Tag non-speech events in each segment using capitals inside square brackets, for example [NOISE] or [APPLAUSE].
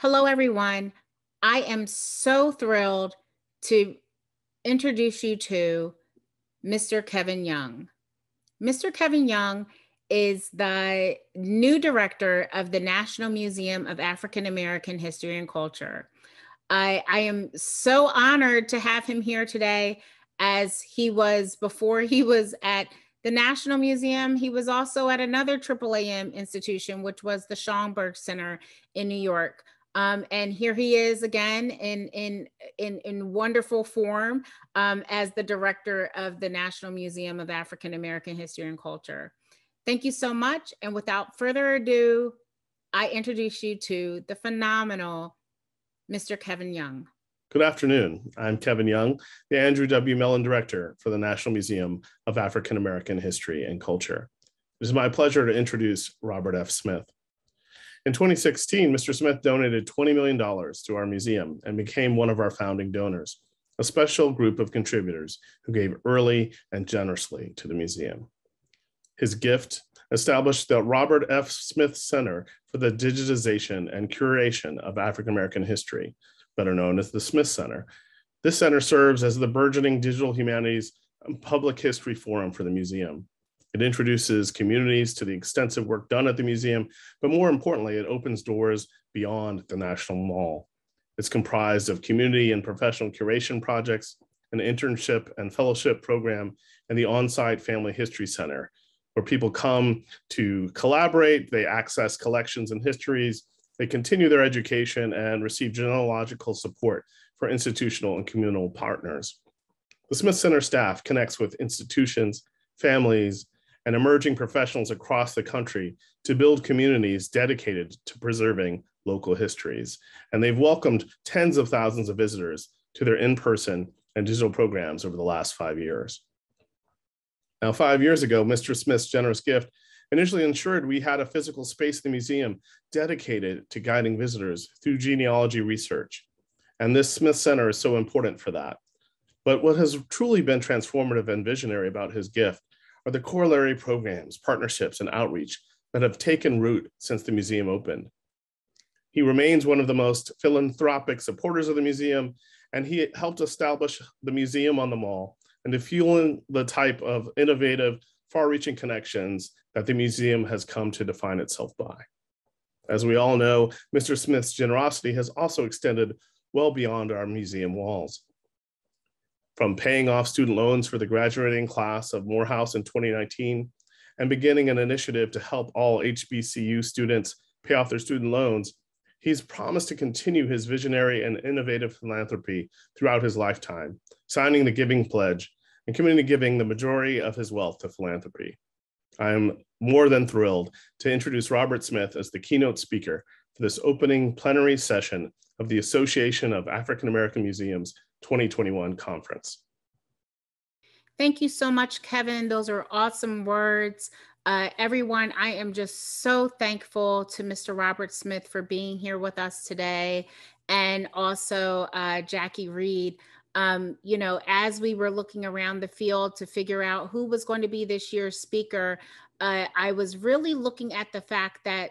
Hello, everyone. I am so thrilled to introduce you to Mr. Kevin Young. Mr. Kevin Young is the new director of the National Museum of African American History and Culture. I, I am so honored to have him here today as he was before he was at the National Museum. He was also at another AAAM institution, which was the Schomburg Center in New York. Um, and here he is again in in in, in wonderful form um, as the director of the National Museum of African American History and Culture. Thank you so much. And without further ado, I introduce you to the phenomenal Mr. Kevin Young. Good afternoon. I'm Kevin Young, the Andrew W. Mellon Director for the National Museum of African American History and Culture. It is my pleasure to introduce Robert F. Smith. In 2016, Mr. Smith donated $20 million to our museum and became one of our founding donors, a special group of contributors who gave early and generously to the museum. His gift established the Robert F. Smith Center for the Digitization and Curation of African American History, better known as the Smith Center. This center serves as the burgeoning digital humanities public history forum for the museum. It introduces communities to the extensive work done at the museum, but more importantly, it opens doors beyond the National Mall. It's comprised of community and professional curation projects, an internship and fellowship program, and the on-site Family History Center, where people come to collaborate, they access collections and histories, they continue their education and receive genealogical support for institutional and communal partners. The Smith Center staff connects with institutions, families, and emerging professionals across the country to build communities dedicated to preserving local histories. And they've welcomed tens of thousands of visitors to their in-person and digital programs over the last five years. Now, five years ago, Mr. Smith's generous gift initially ensured we had a physical space in the museum dedicated to guiding visitors through genealogy research. And this Smith Center is so important for that. But what has truly been transformative and visionary about his gift are the corollary programs, partnerships, and outreach that have taken root since the museum opened. He remains one of the most philanthropic supporters of the museum, and he helped establish the museum on the mall and to fueling the type of innovative, far-reaching connections that the museum has come to define itself by. As we all know, Mr. Smith's generosity has also extended well beyond our museum walls. From paying off student loans for the graduating class of Morehouse in 2019 and beginning an initiative to help all HBCU students pay off their student loans, he's promised to continue his visionary and innovative philanthropy throughout his lifetime, signing the Giving Pledge and committing to giving the majority of his wealth to philanthropy. I am more than thrilled to introduce Robert Smith as the keynote speaker for this opening plenary session of the Association of African American Museums 2021 conference. Thank you so much, Kevin. Those are awesome words. Uh, everyone, I am just so thankful to Mr. Robert Smith for being here with us today, and also uh, Jacque Reid. Um, you know, as we were looking around the field to figure out who was going to be this year's speaker, uh, I was really looking at the fact that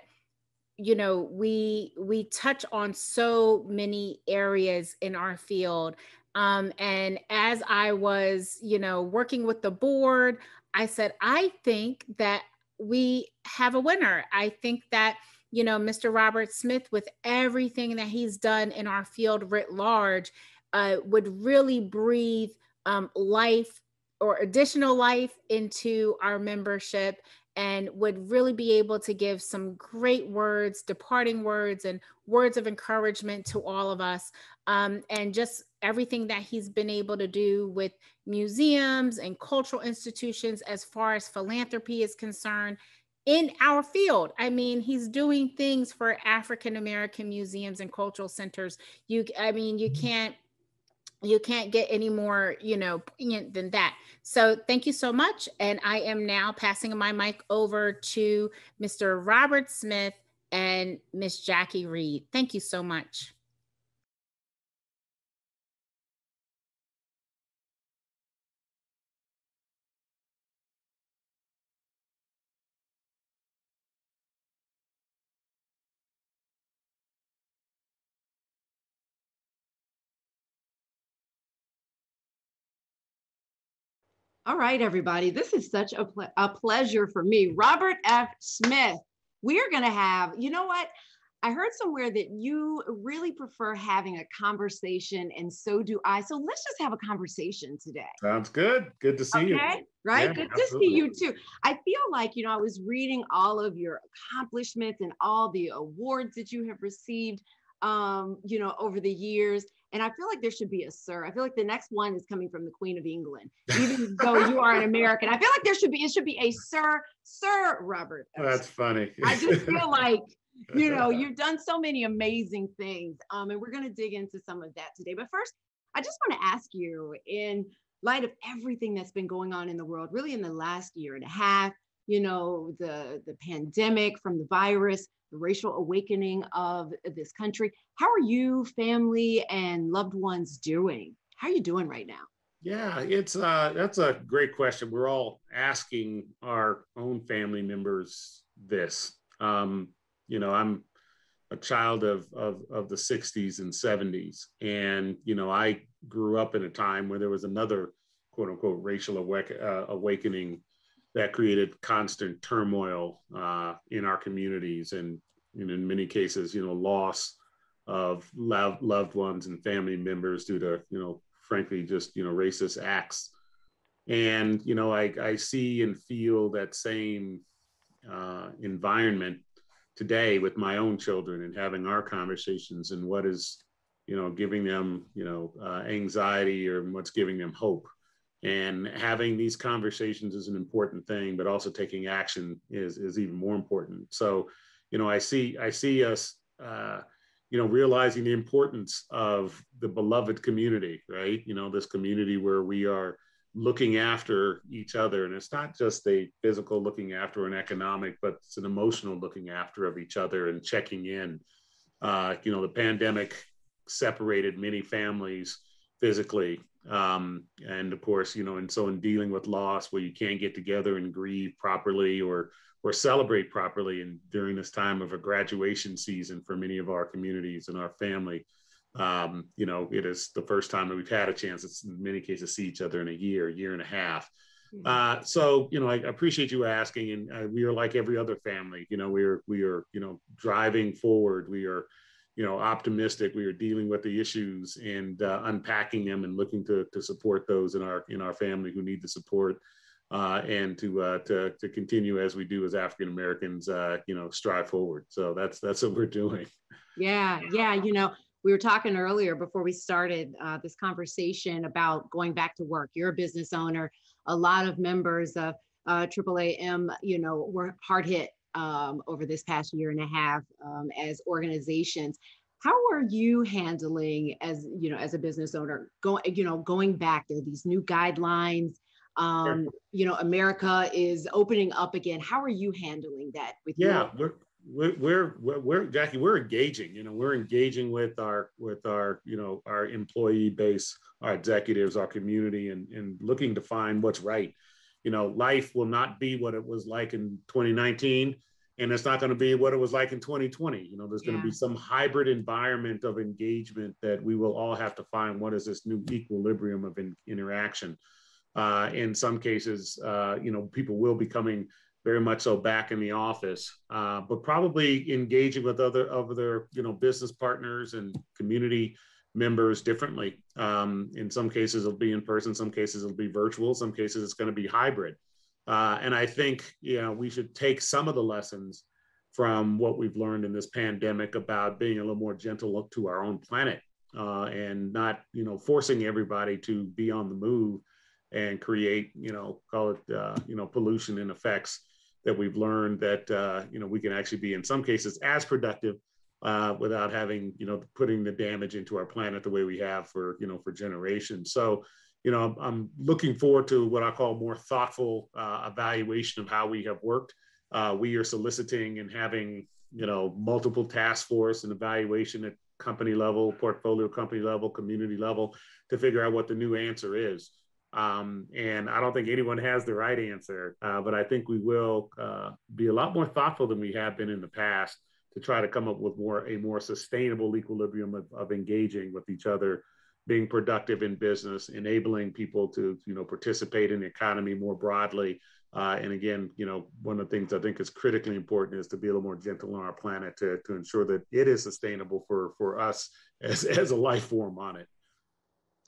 you know we we touch on so many areas in our field um, and as i was you know working with the board i said i think that we have a winner i think that you know mr robert smith with everything that he's done in our field writ large uh, would really breathe um, life or additional life into our membership and would really be able to give some great words, departing words, and words of encouragement to all of us. Um, and just everything that he's been able to do with museums and cultural institutions as far as philanthropy is concerned in our field. I mean, he's doing things for African American museums and cultural centers. You, I mean, you mm-hmm. can't you can't get any more, you know, poignant than that. So thank you so much. And I am now passing my mic over to Mr. Robert Smith and Miss Jacque Reid. Thank you so much. All right, everybody. This is such a, ple- a pleasure for me. Robert F. Smith, we are going to have, you know what? I heard somewhere that you really prefer having a conversation, and so do I. So let's just have a conversation today. Sounds good. Good to see okay? you. Right? Yeah, good absolutely. to see you too. I feel like, you know, I was reading all of your accomplishments and all the awards that you have received, um, you know, over the years. And I feel like there should be a sir. I feel like the next one is coming from the Queen of England, even though you are an American. I feel like there should be, it should be a sir, Sir Robert. That's funny. I just feel [LAUGHS] like you [LAUGHS] know, you've done so many amazing things. Um, and we're going to dig into some of that today. But first, I just want to ask you, in light of everything that's been going on in the world, really in the last year and a half, you know, the, the pandemic from the virus, the racial awakening of this country, how are you, family, and loved ones doing? How are you doing right now? Yeah, it's uh that's a great question. We're all asking our own family members this. Um, you know, I'm a child of, of, of the 60s and 70s. And, you know, I grew up in a time where there was another quote unquote racial awake, uh, awakening that created constant turmoil uh, in our communities and, and, in many cases, you know, loss of loved, ones and family members due to, you know, frankly, just, you know, racist acts. And, you know, I, I see and feel that same uh, environment today with my own children and having our conversations and what is you know giving them you know uh, anxiety or what's giving them hope and having these conversations is an important thing but also taking action is is even more important so you know i see i see us uh, you know realizing the importance of the beloved community right you know this community where we are looking after each other. And it's not just a physical looking after an economic, but it's an emotional looking after of each other and checking in. Uh, you know, the pandemic separated many families physically. Um, and of course, you know, and so in dealing with loss where you can't get together and grieve properly or or celebrate properly and during this time of a graduation season for many of our communities and our family, um, you know, it is the first time that we've had a chance, it's in many cases, see each other in a year, year and a half. Mm-hmm. Uh, so, you know, I appreciate you asking, and uh, we are like every other family. You know, we are we are you know driving forward. We are, you know, optimistic. We are dealing with the issues and uh, unpacking them and looking to to support those in our in our family who need the support, uh, and to uh, to to continue as we do as African Americans, uh, you know, strive forward. So that's that's what we're doing. Yeah, yeah. You know, we were talking earlier before we started uh, this conversation about going back to work. You're a business owner. A lot of members of uh, AAAM, you know, were hard hit um, over this past year and a half um, as organizations. How are you handling as you know as a business owner going you know going back there these new guidelines? Um, sure. You know, America is opening up again. How are you handling that with yeah, your- we're, we're, we're Jacque, we're engaging, you know, we're engaging with our, with our, you know, our employee base, our executives, our community and, and looking to find what's right. You know, life will not be what it was like in 2019 and it's not going to be what it was like in 2020 you know there's going to be some hybrid environment of engagement that we will all have to find what is this new equilibrium of in, interaction. Uh, in some cases uh, you know people will be coming very much so back in the office, uh, but probably engaging with other other you know business partners and community members differently. Um, in some cases, it'll be in person. Some cases, it'll be virtual. Some cases, it's going to be hybrid. Uh, and I think you know we should take some of the lessons from what we've learned in this pandemic about being a little more gentle to our own planet uh, and not you know forcing everybody to be on the move and create you know call it uh, you know pollution and effects that we've learned that uh, you know we can actually be in some cases as productive uh, without having you know putting the damage into our planet the way we have for you know for generations. So you know I'm looking forward to what I call more thoughtful uh, evaluation of how we have worked. Uh, we are soliciting and having you know multiple task force and evaluation at company level, portfolio company level, community level to figure out what the new answer is. Um, and I don't think anyone has the right answer, uh, but I think we will uh, be a lot more thoughtful than we have been in the past to try to come up with more a more sustainable equilibrium of, of engaging with each other being productive in business, enabling people to you know participate in the economy more broadly. Uh, and again, you know, one of the things I think is critically important is to be a little more gentle on our planet to, to ensure that it is sustainable for for us as, [LAUGHS] as a life form on it.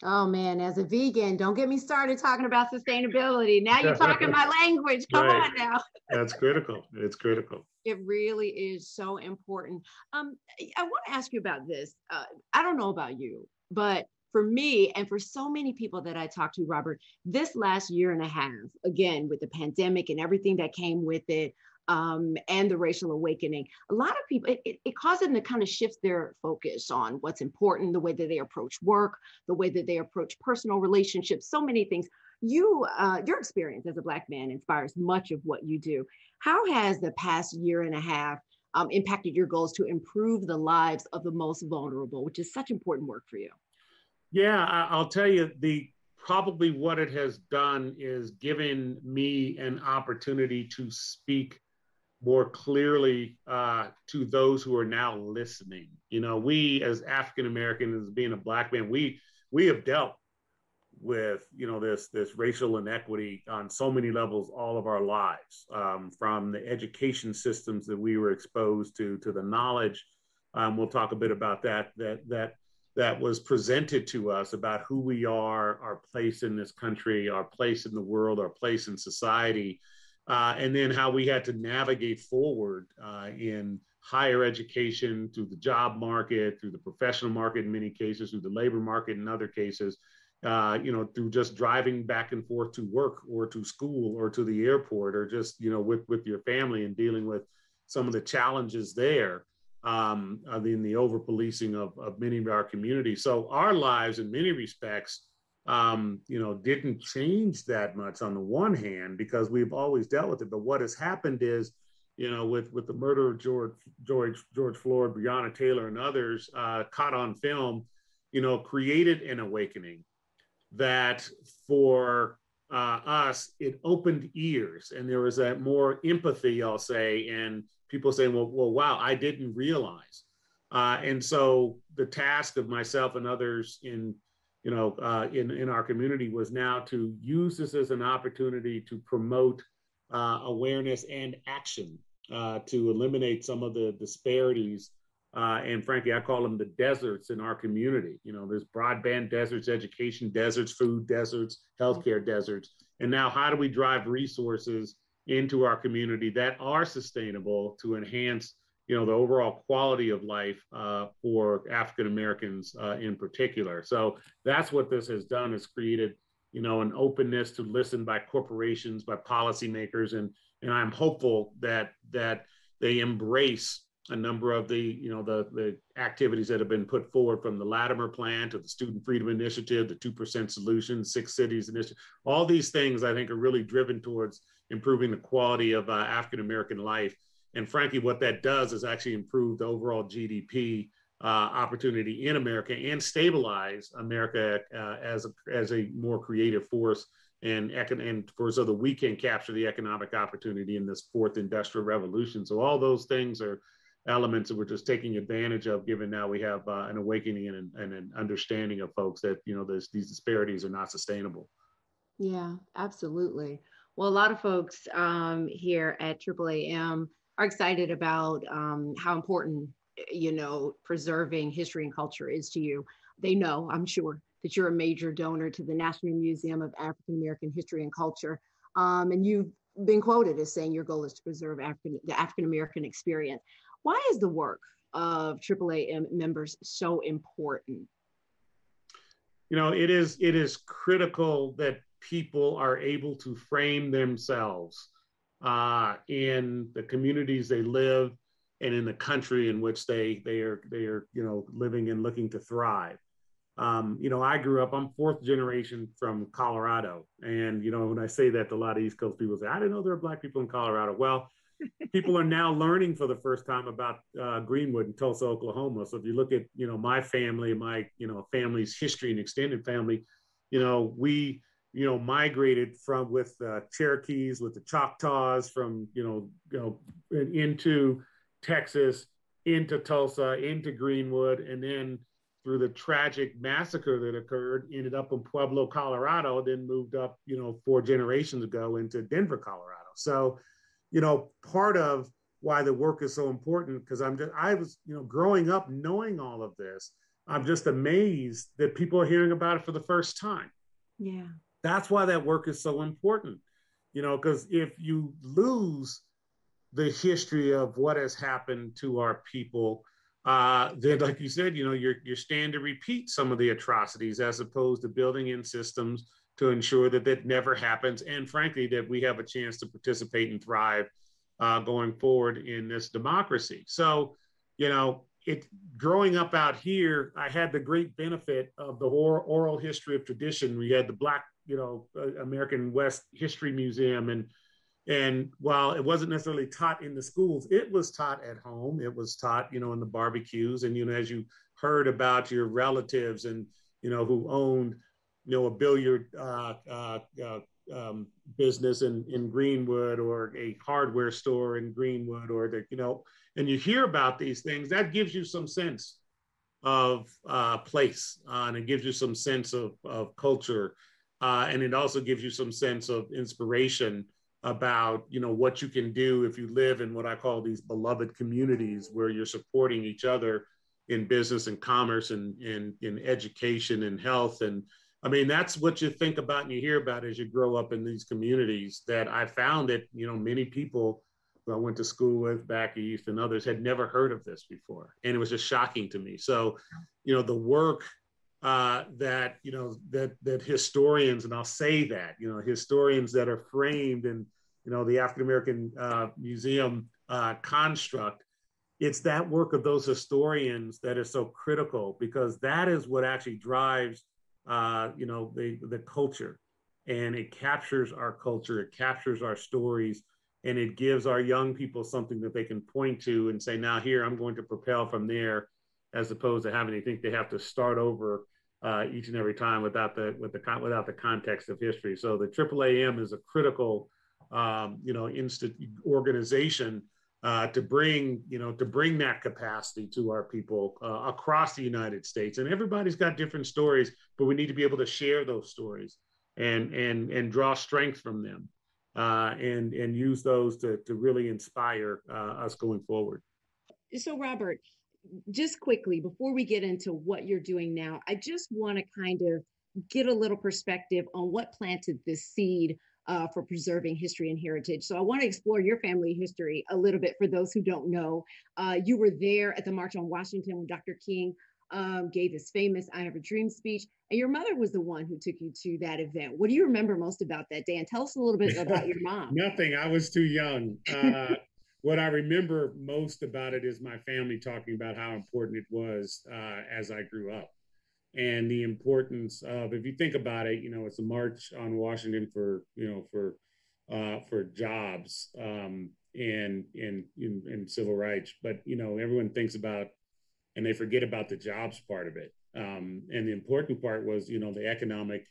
Oh man, as a vegan, don't get me started talking about sustainability. Now you're talking my [LAUGHS] language. Come right. on now. That's critical. It's critical. It really is so important. Um, I want to ask you about this. Uh, I don't know about you, but for me and for so many people that I talked to, Robert, this last year and a half, again, with the pandemic and everything that came with it, um, and the racial awakening, a lot of people, it, it, it caused them to kind of shift their focus on what's important, the way that they approach work, the way that they approach personal relationships, so many things. You, uh, your experience as a Black man inspires much of what you do. How has the past year and a half um, impacted your goals to improve the lives of the most vulnerable, which is such important work for you? Yeah, I'll tell you the probably what it has done is given me an opportunity to speak more clearly uh, to those who are now listening. You know, we as African Americans, being a black man, we we have dealt with you know this this racial inequity on so many levels all of our lives, um, from the education systems that we were exposed to to the knowledge. Um, we'll talk a bit about that that that that was presented to us about who we are, our place in this country, our place in the world, our place in society uh, and then how we had to navigate forward uh, in higher education through the job market, through the professional market in many cases, through the labor market in other cases, uh, you know, through just driving back and forth to work or to school or to the airport or just, you know, with, with your family and dealing with some of the challenges there um, in the over policing of, of many of our communities. So our lives in many respects um, you know, didn't change that much on the one hand because we've always dealt with it. But what has happened is, you know, with with the murder of George George George Floyd, Breonna Taylor, and others uh, caught on film, you know, created an awakening that for uh, us it opened ears, and there was a more empathy, I'll say, and people saying, well, well, wow, I didn't realize. Uh, and so the task of myself and others in you know, uh, in, in our community was now to use this as an opportunity to promote uh, awareness and action uh, to eliminate some of the disparities. Uh, and frankly, I call them the deserts in our community. You know, there's broadband deserts, education deserts, food deserts, healthcare deserts. And now, how do we drive resources into our community that are sustainable to enhance you know the overall quality of life uh, for African Americans uh, in particular. So that's what this has done is created you know an openness to listen by corporations, by policymakers, and and I'm hopeful that that they embrace a number of the you know the the activities that have been put forward from the Latimer Plan to the Student Freedom Initiative, the Two Percent Solution, Six Cities Initiative. All these things I think are really driven towards improving the quality of uh, African American life and frankly, what that does is actually improve the overall GDP uh, opportunity in America and stabilize America uh, as, a, as a more creative force and, and for so that we can capture the economic opportunity in this fourth industrial revolution. So all those things are elements that we're just taking advantage of, given now we have uh, an awakening and, and, an understanding of folks that you know these disparities are not sustainable. Yeah, absolutely. Well, a lot of folks um, here at AAAM are excited about um, how important you know preserving history and culture is to you. They know, I'm sure, that you're a major donor to the National Museum of African American History and Culture, um, and you've been quoted as saying your goal is to preserve African the African American experience. Why is the work of AAA members so important? You know, it is it is critical that people are able to frame themselves uh, in the communities they live and in the country in which they they are they are you know living and looking to thrive. Um, you know, I grew up. I'm fourth generation from Colorado, and you know when I say that, a lot of East Coast people say, "I didn't know there were black people in Colorado." Well, people are now learning for the first time about uh, Greenwood and Tulsa, Oklahoma. So if you look at you know my family, my you know family's history and extended family, you know we you know, migrated from with the Cherokees, with the Choctaws, from you know, you know, into Texas, into Tulsa, into Greenwood, and then through the tragic massacre that occurred, ended up in Pueblo, Colorado, then moved up, you know, four generations ago into Denver, Colorado. So, you know, part of why the work is so important because I'm just I was, you know, growing up knowing all of this, I'm just amazed that people are hearing about it for the first time. Yeah. That's why that work is so important. You know, because if you lose the history of what has happened to our people, uh, then, like you said, you know, you're you're stand to repeat some of the atrocities as opposed to building in systems to ensure that that never happens, and frankly, that we have a chance to participate and thrive uh, going forward in this democracy. So, you know, it growing up out here, I had the great benefit of the oral history of tradition. We had the Black, you know, uh, American West History Museum and and while it wasn't necessarily taught in the schools, it was taught at home. It was taught, you know, in the barbecues. And, you know, as you heard about your relatives and, you know, who owned, you know, a billiard uh, uh, uh, um, business in, in Greenwood or a hardware store in Greenwood or the, you know, and you hear about these things, that gives you some sense of uh, place uh, and it gives you some sense of, of culture. Uh, and it also gives you some sense of inspiration about you know what you can do if you live in what I call these beloved communities where you're supporting each other in business and commerce and in, in education and health and I mean that's what you think about and you hear about as you grow up in these communities that I found that you know many people who I went to school with back east and others had never heard of this before and it was just shocking to me so you know the work uh, that you know that that historians, and I'll say that you know historians that are framed in you know the African American uh, Museum uh, construct. It's that work of those historians that is so critical because that is what actually drives uh, you know the the culture, and it captures our culture, it captures our stories, and it gives our young people something that they can point to and say, now here I'm going to propel from there as opposed to having to think they have to start over uh, each and every time without the with the without the context of history. So the AAAM is a critical, um, you know, instant organization uh, to bring you know to bring that capacity to our people uh, across the United States. And everybody's got different stories, but we need to be able to share those stories and and and draw strength from them. Uh, and and use those to, to really inspire uh, us going forward. So, Robert, just quickly before we get into what you're doing now, I just want to kind of get a little perspective on what planted this seed uh, for preserving history and heritage. So I want to explore your family history a little bit for those who don't know. Uh, you were there at the March on Washington when Dr. King um, gave his famous I Have a Dream speech, and your mother was the one who took you to that event. What do you remember most about that day? And tell us a little bit about your [LAUGHS] mom. Nothing. I was too young. Uh, [LAUGHS] what I remember most about it is my family talking about how important it was uh, as I grew up, and the importance of if you think about it, you know, it's a march on Washington for you know for uh, for jobs um, and, and and and civil rights, but you know everyone thinks about and they forget about the jobs part of it. Um, and the important part was you know the economic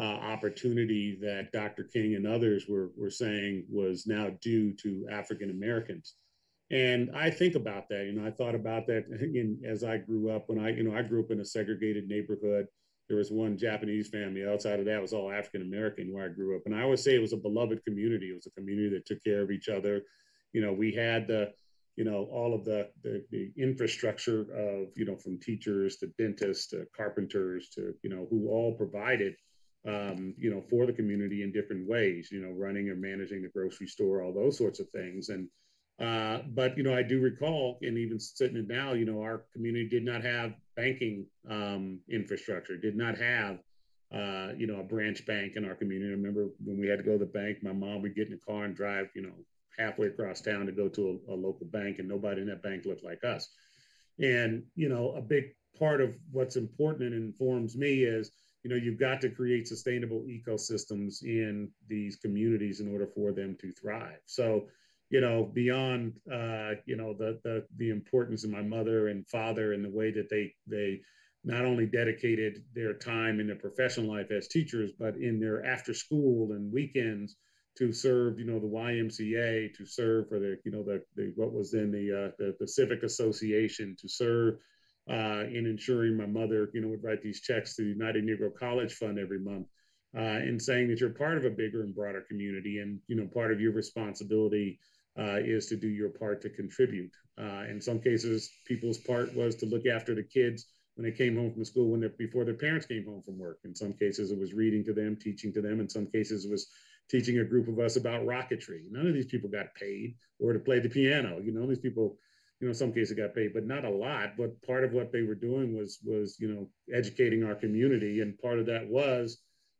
uh, opportunity that Dr. King and others were, were saying was now due to African Americans. And I think about that, you know, I thought about that [LAUGHS] in, as I grew up when I, you know, I grew up in a segregated neighborhood. There was one Japanese family. Outside of that was all African American where I grew up. And I always say it was a beloved community. It was a community that took care of each other. You know, we had the, you know, all of the, the, the infrastructure of, you know, from teachers to dentists to carpenters to, you know, who all provided um, you know, for the community in different ways, you know, running or managing the grocery store, all those sorts of things. And, uh, but, you know, I do recall, and even sitting it now, you know, our community did not have banking um, infrastructure, did not have, uh, you know, a branch bank in our community. I remember when we had to go to the bank, my mom would get in the car and drive, you know, halfway across town to go to a, a local bank, and nobody in that bank looked like us. And, you know, a big part of what's important and informs me is, you know you've got to create sustainable ecosystems in these communities in order for them to thrive so you know beyond uh, you know the, the the importance of my mother and father and the way that they they not only dedicated their time in their professional life as teachers but in their after school and weekends to serve you know the YMCA to serve for the you know the, the what was then the, uh, the the civic association to serve uh, in ensuring my mother, you know, would write these checks to the United Negro College Fund every month, uh, and saying that you're part of a bigger and broader community, and you know, part of your responsibility uh, is to do your part to contribute. Uh, in some cases, people's part was to look after the kids when they came home from school when they before their parents came home from work. In some cases, it was reading to them, teaching to them. In some cases, it was teaching a group of us about rocketry. None of these people got paid or to play the piano. You know, these people, you know, some cases got paid, but not a lot. But part of what they were doing was was you know educating our community, and part of that was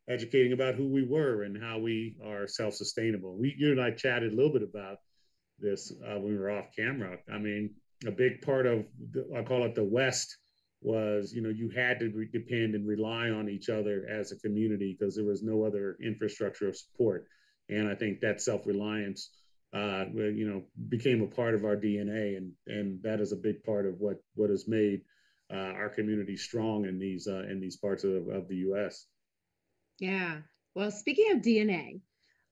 educating about who we were and how we are self-sustainable. We, you and I chatted a little bit about this uh, when we were off camera. I mean, a big part of the, I call it the West was you know you had to re- depend and rely on each other as a community because there was no other infrastructure of support. And i think that self-reliance uh, you know became a part of our dna and and that is a big part of what what has made uh, our community strong in these uh, in these parts of, of the us yeah. Well speaking of dna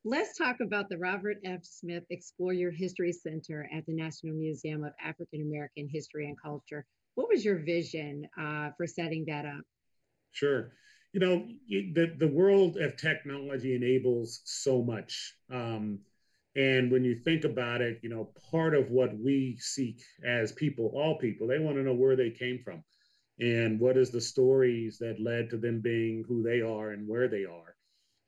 let's talk about the robert f. Smith explore your history center at the national museum of african american history and culture what was your vision uh, for setting that up? Sure. You know, the, the world of technology enables so much. Um, and when you think about it, you know, part of what we seek as people, all people, they want to know where they came from and what is the stories that led to them being who they are and where they are.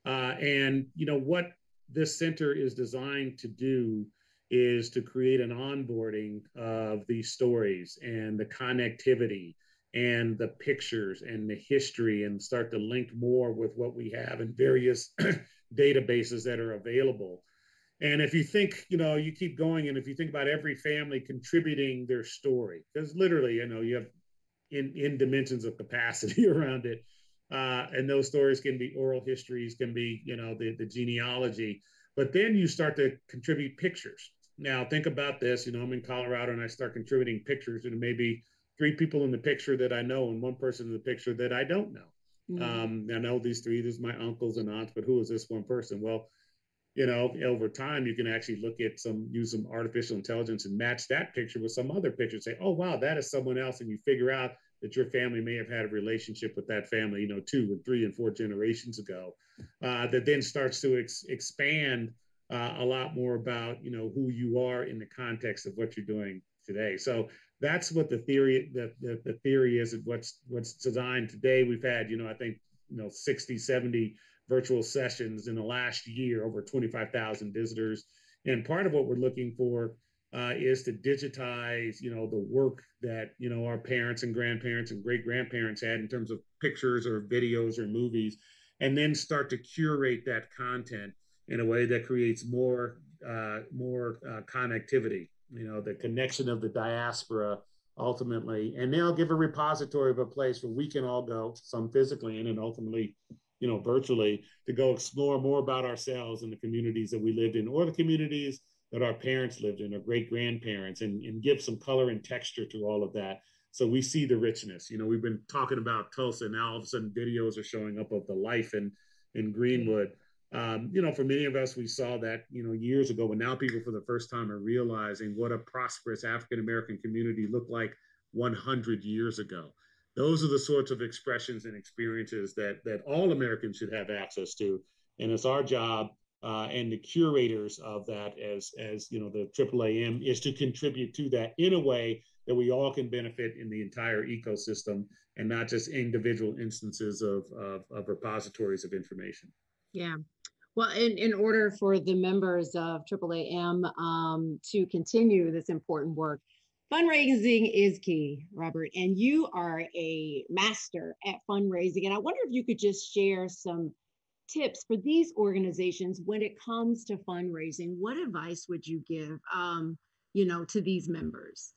Uh, and, you know, what this center is designed to do is to create an onboarding of these stories and the connectivity and the pictures and the history and start to link more with what we have in various [CLEARS THROAT] databases that are available. And if you think, you know, you keep going, and if you think about every family contributing their story, because literally, you know, you have in, in dimensions of capacity [LAUGHS] around it. Uh, and those stories can be oral histories, can be, you know, the, the genealogy. But then you start to contribute pictures. Now, think about this. You know, I'm in Colorado and I start contributing pictures, and maybe three people in the picture that I know and one person in the picture that I don't know. Mm-hmm. Um, I know these three, this is my uncles and aunts, but who is this one person? Well, you know, over time, you can actually look at some, use some artificial intelligence and match that picture with some other picture. and Say, oh, wow, that is someone else. And you figure out that your family may have had a relationship with that family, you know, two and three and four generations ago. Uh, that then starts to ex- expand uh, a lot more about you know who you are in the context of what you're doing today. So that's what the theory the, the, the theory is of what's what's designed today. We've had you know I think you know 60, 70 virtual sessions in the last year, over 25,000 visitors. And part of what we're looking for uh, is to digitize, you know, the work that you know our parents and grandparents and great grandparents had in terms of pictures or videos or movies, and then start to curate that content in a way that creates more uh, more uh, connectivity. You know, the connection of the diaspora ultimately, and they'll give a repository of a place where we can all go, some physically and then ultimately, you know, virtually, to go explore more about ourselves and the communities that we lived in, or the communities that our parents lived in, or great grandparents, and, and give some color and texture to all of that. So we see the richness. You know, we've been talking about Tulsa, now all of a sudden videos are showing up of the life in in Greenwood. Um, you know, for many of us, we saw that, you know, years ago, but now people for the first time are realizing what a prosperous African American community looked like 100 years ago. Those are the sorts of expressions and experiences that that all Americans should have access to, and it's our job uh, and the curators of that, as as you know, the AAAM is to contribute to that in a way that we all can benefit in the entire ecosystem, and not just individual instances of, of, of repositories of information. Yeah. Well, in, in order for the members of AAAM um, to continue this important work, fundraising is key, Robert, and you are a master at fundraising. And I wonder if you could just share some tips for these organizations when it comes to fundraising. What advice would you give, um, you know, to these members?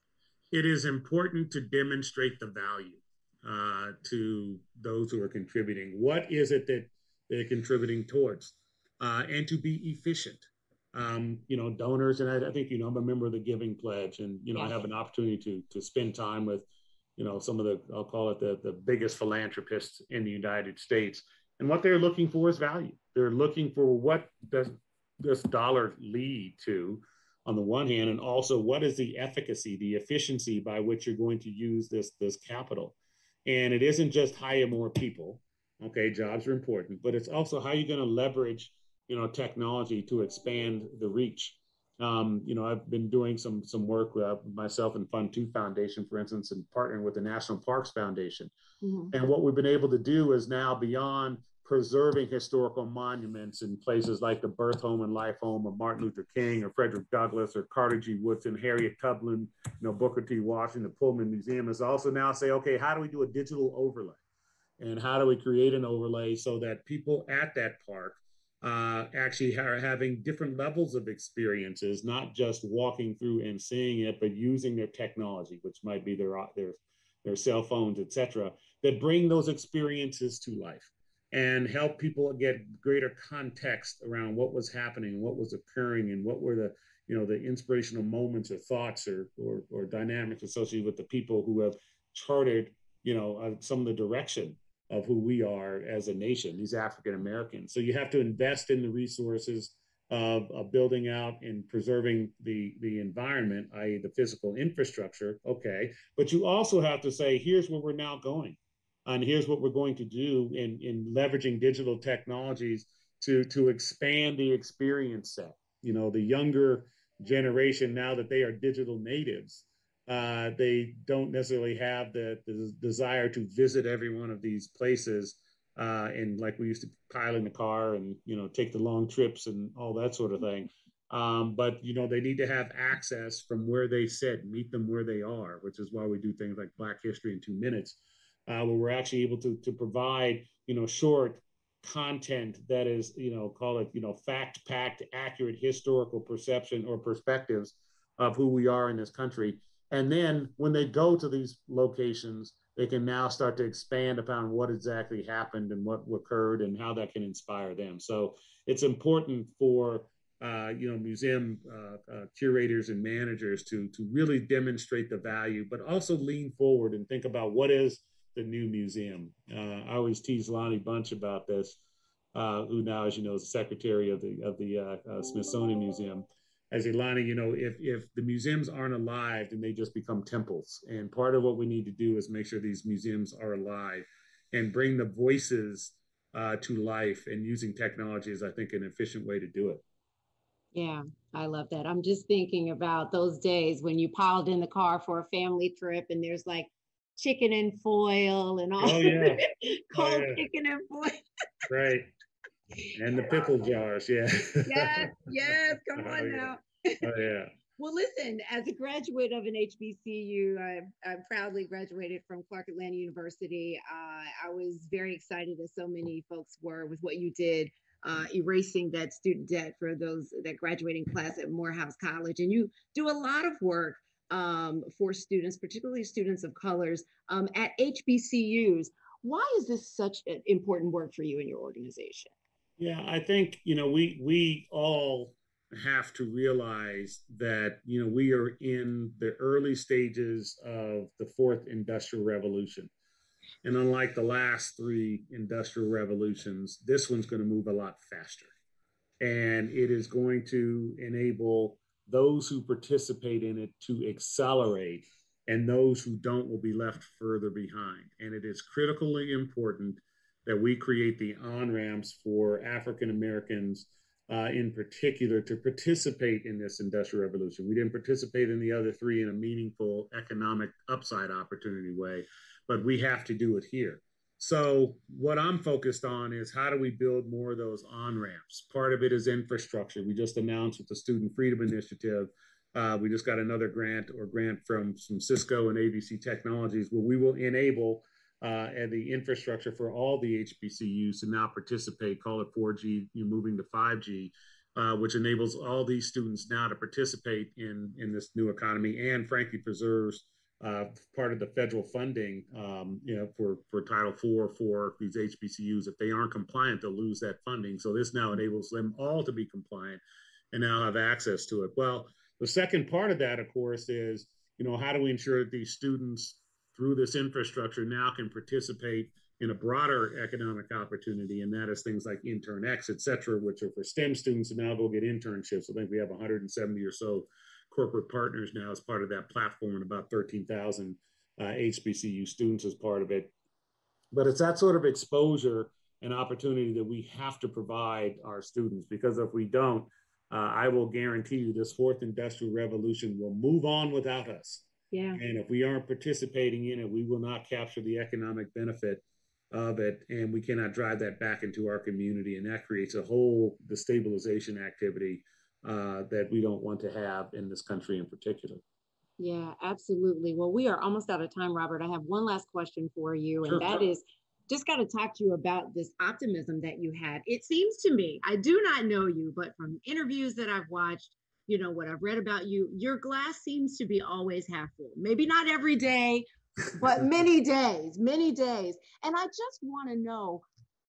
It is important to demonstrate the value uh, to those who are contributing. What is it that they're contributing towards, uh, and to be efficient. Um, you know, donors, and I, I, think you know I'm a member of the Giving Pledge, and you know yes. I have an opportunity to to spend time with, you know, some of the I'll call it the the biggest philanthropists in the United States, and what they're looking for is value. They're looking for what does this dollar lead to on the one hand, and also what is the efficacy, the efficiency by which you're going to use this this capital. And it isn't just hire more people. Okay, jobs are important, but it's also how you're going to leverage, you know, technology to expand the reach. Um, you know, I've been doing some some work uh, myself and Fund II Foundation, for instance, and partnering with the National Parks Foundation. Mm-hmm. And what we've been able to do is now beyond preserving historical monuments in places like the birth home and life home of Martin Luther King or Frederick Douglass or Carter G. Woodson, Harriet Tubman, you know, Booker T. Washington, the Pullman Museum is also now say, okay, how do we do a digital overlay? And how do we create an overlay so that people at that park uh, actually are having different levels of experiences, not just walking through and seeing it, but using their technology, which might be their their their cell phones, et cetera, that bring those experiences to life and help people get greater context around what was happening, what was occurring, and what were the you know the inspirational moments or thoughts or or, or dynamics associated with the people who have charted you know uh, some of the direction of who we are as a nation, these African Americans. So you have to invest in the resources of, of, building out and preserving the, the environment, i.e., the physical infrastructure. Okay. But you also have to say, here's where we're now going. And here's what we're going to do in, in leveraging digital technologies to, to expand the experience set. You know, the younger generation, now that they are digital natives, uh, they don't necessarily have the, the, desire to visit every one of these places. Uh, and like we used to pile in the car and, you know, take the long trips and all that sort of thing. Um, but, you know, they need to have access from where they sit, meet them where they are, which is why we do things like Black History in Two Minutes, uh, where we're actually able to, to provide, you know, short content that is, you know, call it, you know, fact packed, accurate historical perception or perspectives of who we are in this country and then when they go to these locations, they can now start to expand upon what exactly happened and what occurred and how that can inspire them. So it's important for uh, you know museum uh, uh, curators and managers to to really demonstrate the value, but also lean forward and think about what is the new museum. Uh, I always tease Lonnie Bunch about this, uh, who now, as you know, is the secretary of the of the uh, Smithsonian Museum as Ilana, you know, if if the museums aren't alive, then they just become temples. And part of what we need to do is make sure these museums are alive and bring the voices uh, to life. And using technology is, I think, an efficient way to do it. Yeah, I love that. I'm just thinking about those days when you piled in the car for a family trip and there's like chicken and foil and all oh, yeah. [LAUGHS] cold oh, yeah. chicken and foil. right and the pickle jars, yeah. yes, yes, [LAUGHS] come on oh, now. oh yeah. Well, listen, as a graduate of an HBCU, I, I proudly graduated from Clark Atlanta University. Uh, I was very excited, as so many folks were, with what you did, uh, erasing that student debt for those that graduating class at Morehouse College. And you do a lot of work um, for students, particularly students of colors, um, at HBCUs. Why is this such an important work for you and your organization? Yeah, I think, you know, we we all have to realize that, you know, we are in the early stages of the fourth industrial revolution. And unlike the last three industrial revolutions, this one's going to move a lot faster. And it is going to enable those who participate in it to accelerate, and those who don't will be left further behind. And it is critically important that we create the on ramps for African Americans uh, in particular to participate in this industrial revolution. We didn't participate in the other three in a meaningful economic upside opportunity way, but we have to do it here. So, what I'm focused on is how do we build more of those on ramps? Part of it is infrastructure. We just announced with the Student Freedom Initiative, uh, we just got another grant or grant from, from Cisco and ABC Technologies where we will enable uh, and the infrastructure for all the HBCUs to now participate, call it 4G, You're moving to 5G, uh, which enables all these students now to participate in, in this new economy and frankly preserves uh, part of the federal funding, um, you know, for, for Title IV for these HBCUs. If they aren't compliant, they'll lose that funding. So this now enables them all to be compliant and now have access to it. Well, the second part of that, of course, is, you know, how do we ensure that these students through this infrastructure now can participate in a broader economic opportunity, and that is things like InternX, et cetera, which are for STEM students to now go get internships. I think we have 170 or so corporate partners now as part of that platform and about 13,000 uh, HBCU students as part of it. But it's that sort of exposure and opportunity that we have to provide our students because if we don't, uh, I will guarantee you this fourth industrial revolution will move on without us. Yeah. And if we aren't participating in it, we will not capture the economic benefit of it, and we cannot drive that back into our community, and that creates a whole destabilization activity uh, that we don't want to have in this country in particular. Yeah, absolutely. Well, we are almost out of time, Robert. I have one last question for you, and sure. that is just got to talk to you about this optimism that you had. It seems to me, I do not know you, but from interviews that I've watched, you know, what I've read about you, your glass seems to be always half full. Maybe not every day, but [LAUGHS] many days, many days. And I just want to know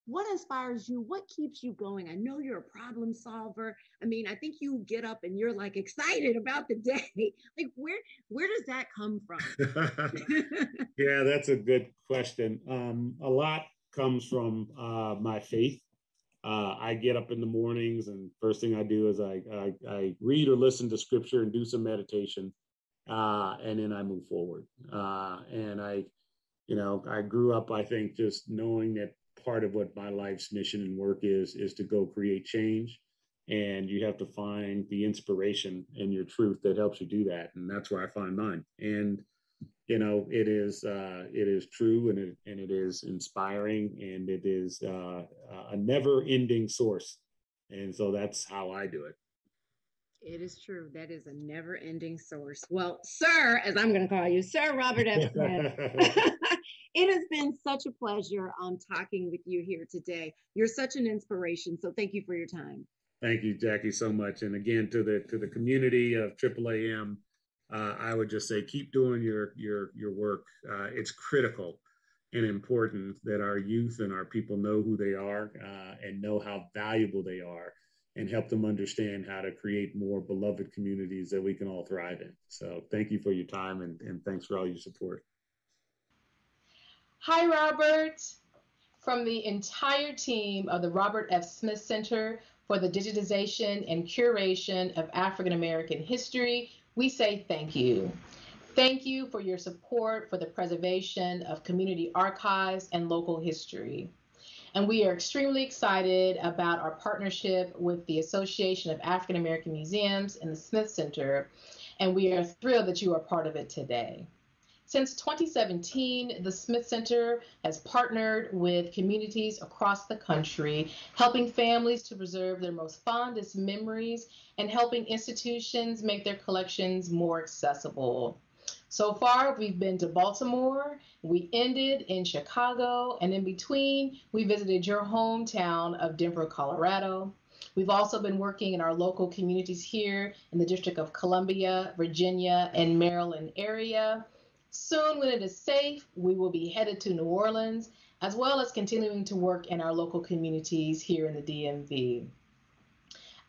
what inspires you? What keeps you going? I know you're a problem solver. I mean i think you get up and you're like excited about the day. [LAUGHS] Like where where does that come from? [LAUGHS] Yeah that's a good question. Um, a lot comes from uh, my faith uh, i get up in the mornings and first thing i do is I, I, I read or listen to scripture and do some meditation uh, and then i move forward. Uh, and i you know i grew up i think just knowing that part of what my life's mission and work is is to go create change. And you have to find the inspiration and your truth that helps you do that. And that's where i find mine. And you know it is uh, it is true and it, and it is inspiring and it is uh, a never ending source and so that's how i do it it is true. That is a never ending source. Well, sir, as I'm going to call you, Sir Robert F. Smith, [LAUGHS] [LAUGHS] it has been such a pleasure um, talking with you here today. You're such an inspiration. So thank you for your time. Thank you, Jacque, so much. And again, to the to the community of AAAM, uh, I would just say keep doing your your your work. Uh, it's critical and important that our youth and our people know who they are uh, and know how valuable they are and help them understand how to create more beloved communities that we can all thrive in. So thank you for your time and, and thanks for all your support. Hi, Robert. From the entire team of the Robert F. Smith Center for the Digitization and Curation of African American History, we say thank you. Thank you for your support for the preservation of community archives and local history. And we are extremely excited about our partnership with the Association of African American Museums and the Smith Center. And we are thrilled that you are part of it today. Since 2017, the Smith Center has partnered with communities across the country, helping families to preserve their most fondest memories and helping institutions make their collections more accessible. So far, we've been to Baltimore, we ended in Chicago, and in between, we visited your hometown of Denver, Colorado. We've also been working in our local communities here in the District of Columbia, Virginia, and Maryland area. Soon, when it is safe, we will be headed to New Orleans, as well as continuing to work in our local communities here in the DMV.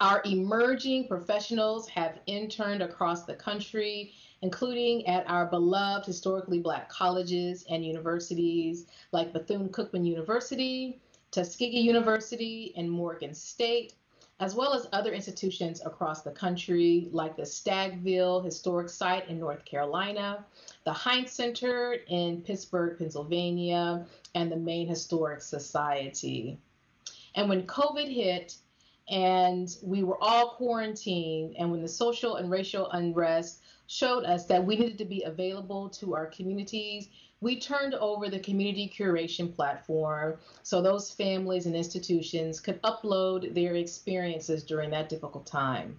Our emerging professionals have interned across the country including at our beloved historically Black colleges and universities like Bethune Cookman University, Tuskegee University, and Morgan State, as well as other institutions across the country like the Stagville Historic Site in North Carolina, the Heinz Center in Pittsburgh, Pennsylvania, and the Maine Historic Society. And when COVID hit, and we were all quarantined, and when the social and racial unrest showed us that we needed to be available to our communities, we turned over the community curation platform so those families and institutions could upload their experiences during that difficult time.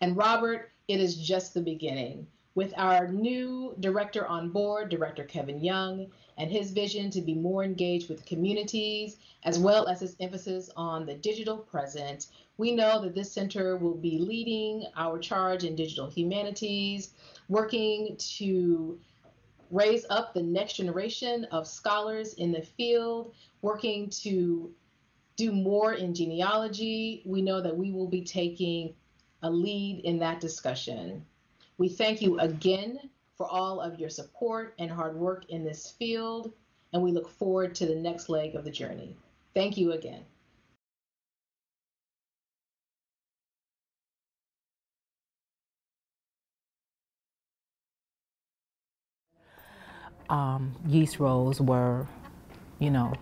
And Robert, it is just the beginning. With our new director on board, Director Kevin Young, and his vision to be more engaged with communities, as well as his emphasis on the digital present, we know that this center will be leading our charge in digital humanities, working to raise up the next generation of scholars in the field, working to do more in genealogy. We know that we will be taking a lead in that discussion. We thank you again for all of your support and hard work in this field. and we look forward to the next leg of the journey. Thank you again. Um, yeast rolls were, you know,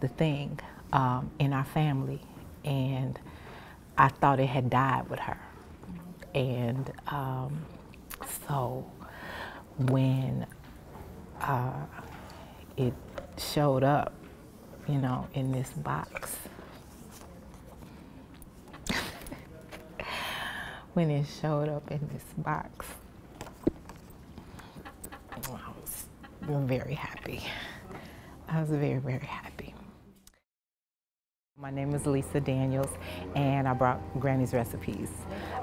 the thing um, in our family, and I thought it had died with her. And um, so when uh, it showed up, you know, in this box, [LAUGHS] when it showed up in this box, I was very happy. I was very, very happy. My name is Lisa Daniels, and I brought Granny's recipes.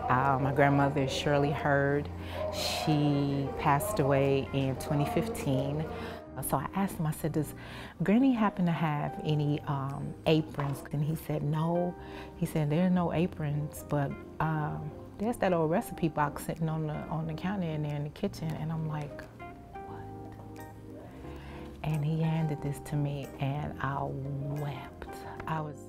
Uh, my grandmother Shirley Hurd. She passed away in 2015. So I asked him, I said, does Granny happen to have any um, aprons? And he said, no. He said, there are no aprons, but um, there's that old recipe box sitting on the, on the counter in there in the kitchen. And I'm like, what? And he handed this to me, and I wept. I was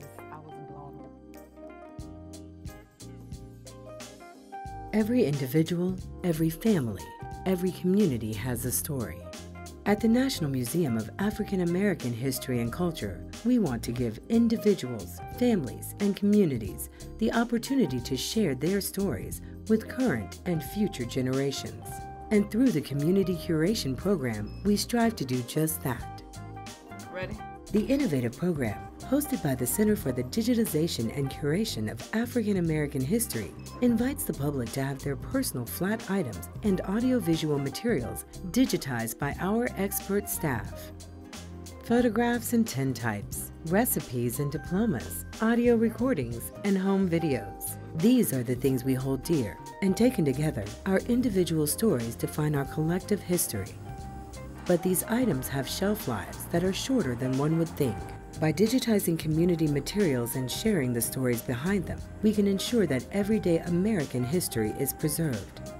Every individual, every family, every community has a story. At the National Museum of African American History and Culture, we want to give individuals, families, and communities the opportunity to share their stories with current and future generations. And through the Community Curation Program, we strive to do just that. The innovative program hosted by the Center for the Digitization and Curation of African American History, invites the public to have their personal flat items and audiovisual materials digitized by our expert staff. Photographs and tintypes, recipes and diplomas, audio recordings, and home videos. These are the things we hold dear, and taken together, our individual stories define our collective history. But these items have shelf lives that are shorter than one would think. By digitizing community materials and sharing the stories behind them, we can ensure that everyday American history is preserved.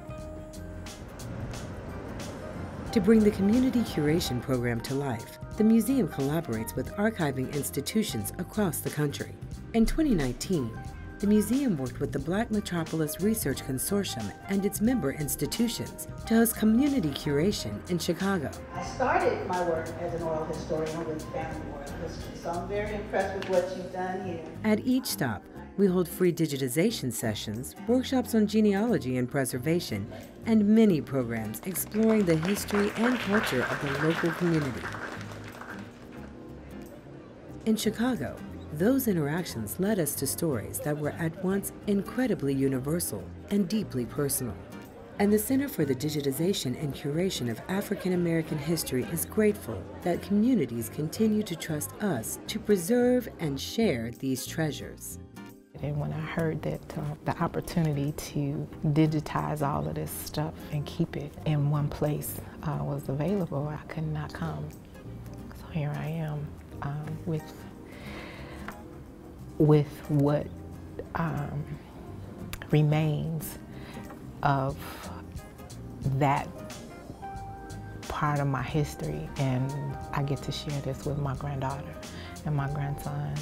To bring the Community Curation Program to life, the museum collaborates with archiving institutions across the country. In 2019, the museum worked with the Black Metropolis Research Consortium and its member institutions to host community curation in Chicago. I started my work as an oral historian with family oral history, so I'm very impressed with what you've done here. At each stop, we hold free digitization sessions, workshops on genealogy and preservation, and many programs exploring the history and culture of the local community. In Chicago, those interactions led us to stories that were at once incredibly universal and deeply personal. And the Center for the Digitization and Curation of African American History is grateful that communities continue to trust us to preserve and share these treasures. And when I heard that uh, the opportunity to digitize all of this stuff and keep it in one place uh, was available, I could not come. So here I am um, with with what um, remains of that part of my history. And I get to share this with my granddaughter and my grandson